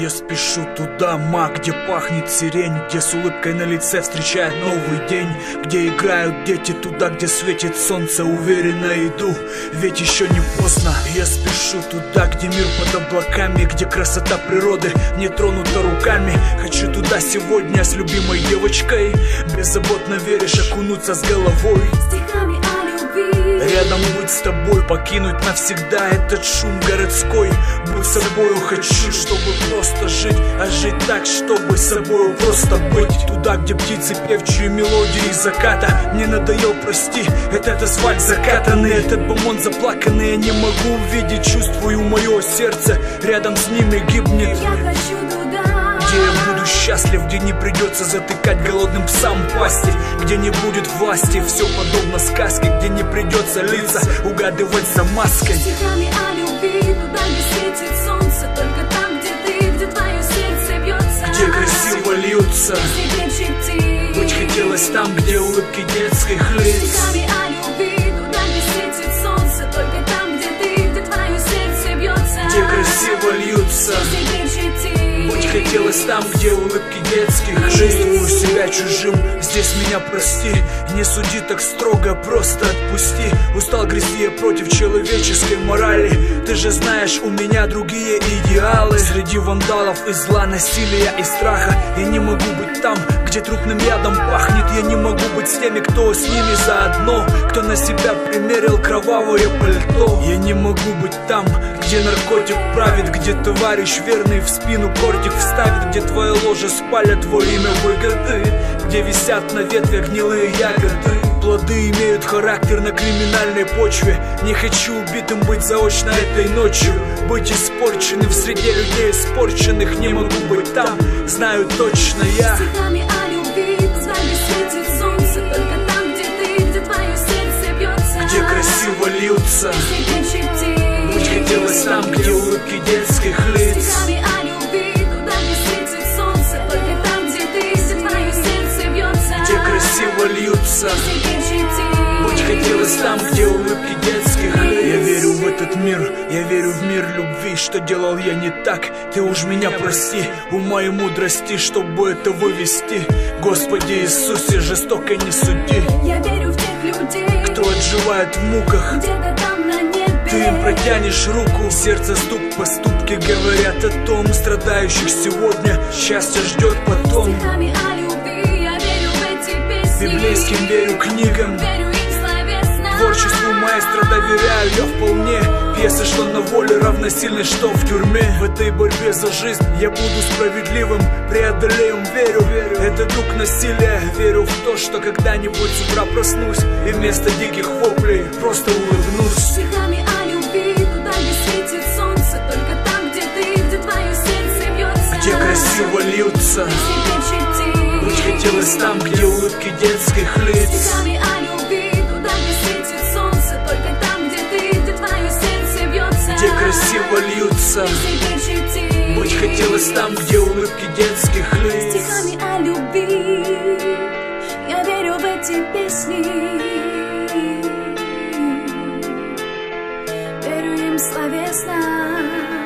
Я спешу туда, ма, где пахнет сирень Где с улыбкой на лице встречает новый день Где играют дети туда, где светит солнце Уверенно иду, ведь еще не поздно. Я спешу туда, где мир под облаками Где красота природы не тронута руками. Хочу туда сегодня с любимой девочкой Беззаботно веришь окунуться с головой. Стихами Рядом быть с тобой, покинуть навсегда этот шум городской. Быть собою хочу, чтобы просто жить А жить так, чтобы собою просто быть. Туда, где птицы певчие мелодии заката. Мне надоел, прости, этот асфальт закатанный. Этот бомон заплаканный, я не могу увидеть Чувствую мое сердце, рядом с ними гибнет. Я хочу туда где я буду счастлив, где не придется затыкать голодным псам пасти. Где не будет власти, все подобно сказке. Где не придется лица угадывать за маской. Стихами о любви Туда, где светит солнце. Только там, где ты, где твое сердце бьется. Где красиво льются. Быть хотелось там, где улыбки детских лиц Стихами о любви Туда, где светит солнце. Только там, где ты, где твое сердце бьется. Где красиво льются хотелось там, где улыбки детских. Чувствую себя чужим, здесь меня прости. Не суди так строго, просто отпусти. Устал грести я против человеческой морали. Ты же знаешь, у меня другие идеалы. Среди вандалов и зла, насилия и страха. Я не могу быть там, где трупным ядом пахнет. Я не могу быть с теми, кто с ними заодно. Кто на себя примерил кровавое пальто. Я не могу быть там, где наркотик правит Где товарищ верный в спину кортик вставит Где твое ложе спалят во имя выгоды Где висят на ветвях гнилые ягоды. Плоды имеют характер на криминальной почве. Не хочу убитым быть заочно этой ночью. Быть испорченным в среде людей испорченных Не могу быть там, знаю точно я. Стихами о любви Туда, где светит солнце. Только там, где ты, где твое сердце бьется. Где красиво льются Там, где улыбки детских лиц. Стихами о любви Туда, где светит солнце Только там, где ты, где твое сердце бьется. Где красиво льются. Быть хотелось там, где улыбки детских лиц. Я верю в этот мир, я верю в мир любви. Что делал я не так, ты уж меня прости. Ума и мудрости, чтобы это вывести. Господи Иисусе, жестоко не суди. Я верю в тех людей Кто отживает в муках? Где-то там на небе Ты им протянешь руку. Сердце стук поступки говорят о том Страдающих сегодня счастье ждет потом. Стихами о любви Я верю в эти песни. Библейским верю книгам. Верю им словесно. Творчеству маэстро доверяю я вполне. Пьеса, что на воле равносильно, что в тюрьме. В этой борьбе за жизнь я буду справедливым. Преодолеем, верю, это дух насилия. Верю в то, что когда-нибудь с утра проснусь И вместо диких воплей просто улыбнусь лица Ручкой делась там, где улыбки детских лиц. Стихами о любви, куда несете солнце, только там, Где красиво льются. Быть хотелось там, где улыбки детских лиц. Стихами о любви. Я верю в эти песни. Верю им словесно.